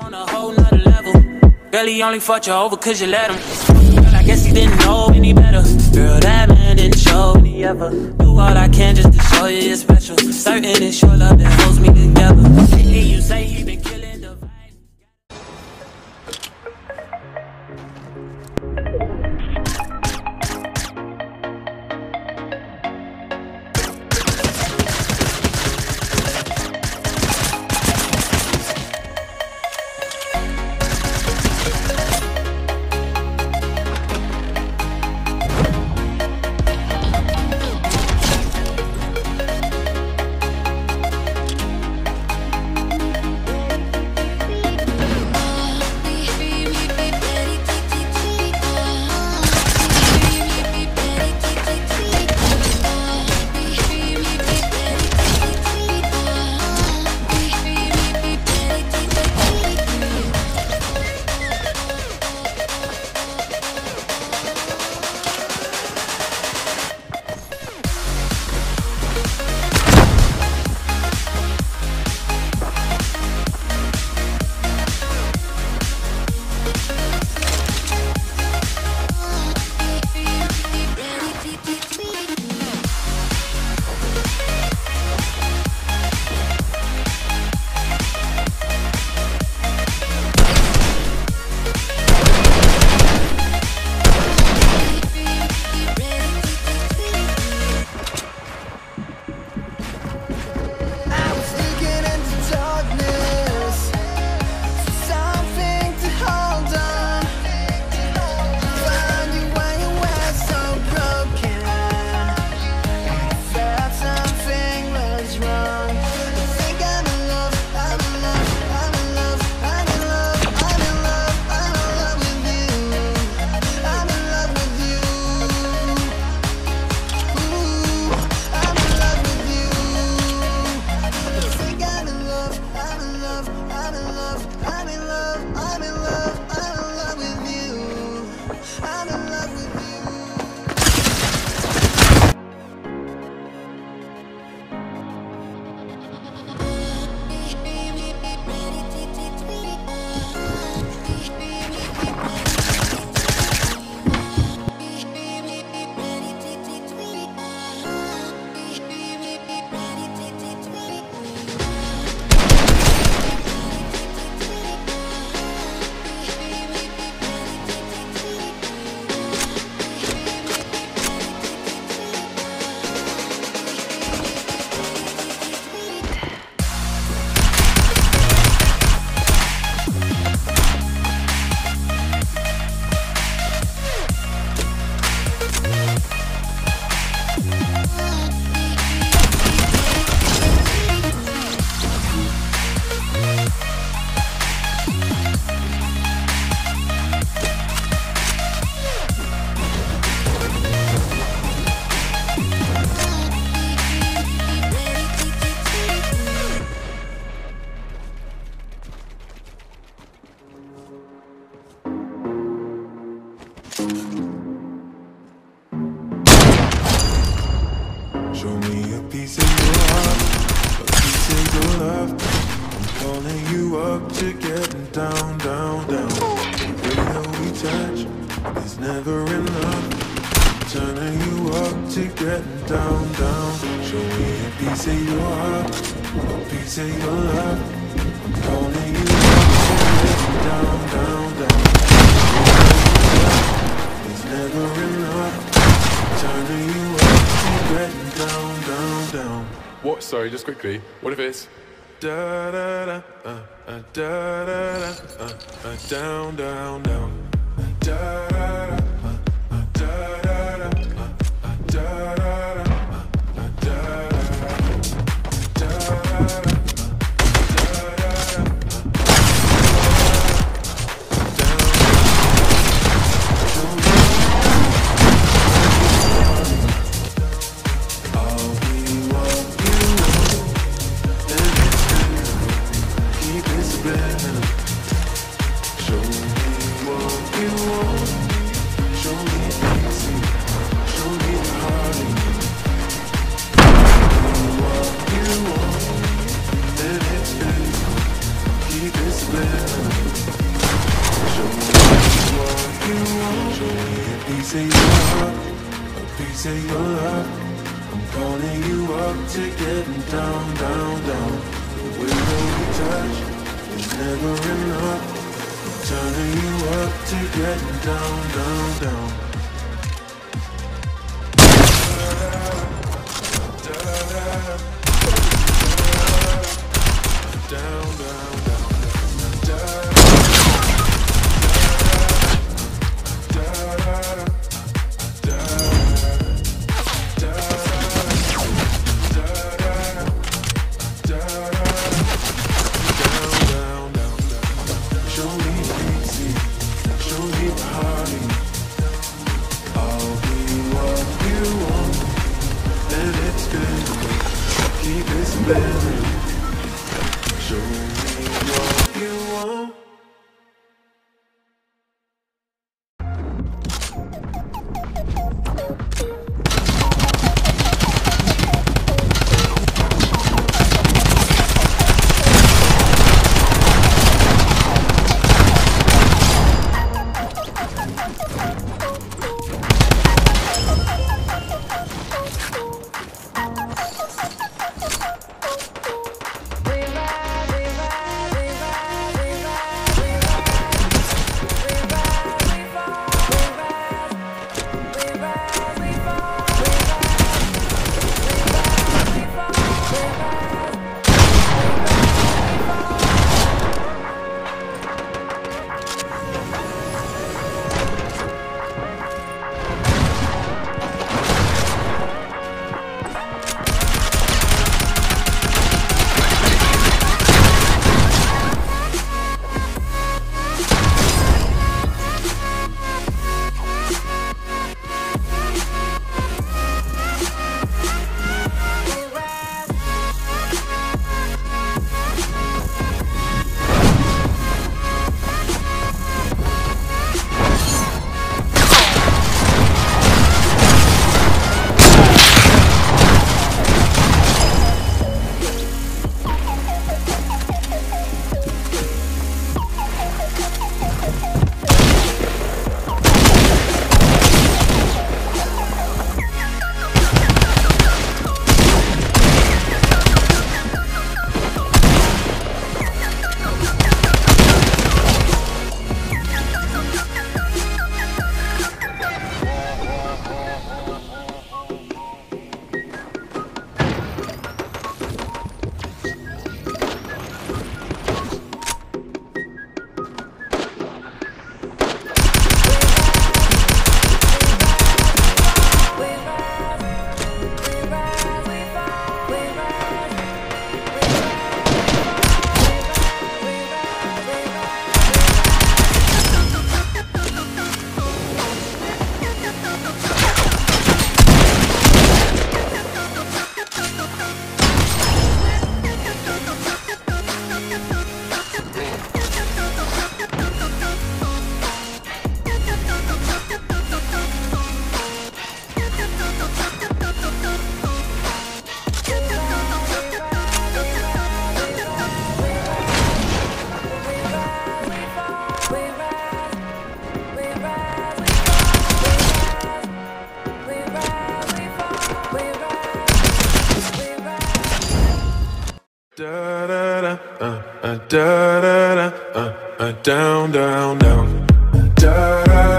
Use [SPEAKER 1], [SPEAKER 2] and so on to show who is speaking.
[SPEAKER 1] I'm on a whole nother level. Girl, he only fought you over cause you let him. Girl, I guess he didn't know any better. Girl, that man didn't show me ever. Do all I can just to show you you're special. Certain it's your love that holds me together. And you say he been killing
[SPEAKER 2] up to getting down, down, down. The way that we touch is never enough. Turning you up to getting down, down. Show me a piece of your heart, a piece of your love. I'm calling you up to getting down, down, down. It's never enough. Turning you up to getting down, down, down.
[SPEAKER 3] What? Sorry, just quickly. What if it's
[SPEAKER 2] Da da da, uh, uh, da da da, uh, uh, down, down, down. Up to getting down, down, down. The way that we touch is never enough. I'm turning you up to getting down, down, down. Down, Da da da, uh, uh, da da da, uh, uh, down, down, down. Da da.